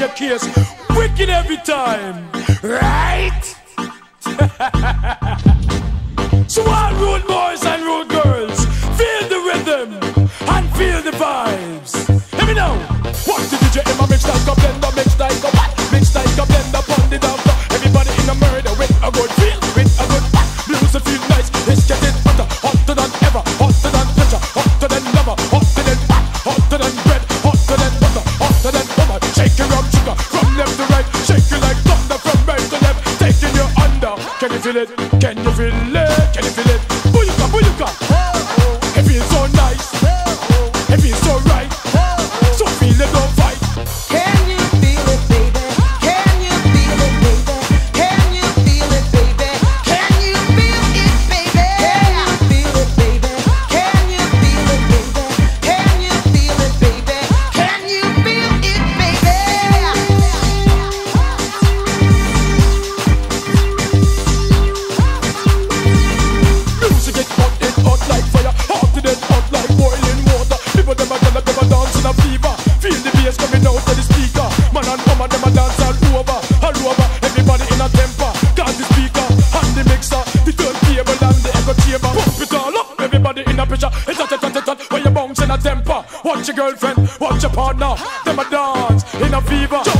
your case. Wicked every time, right? so all road boys and road girls, feel the rhythm and feel the vibes. Let me know. What did you ever mix that cup blender mix? it up, sugar, from left to right. Shake it like thunder from right to left. Taking you under. Can you feel it? Can you feel it? Can you feel it? your girlfriend, watch your partner. Them a dance in a fever.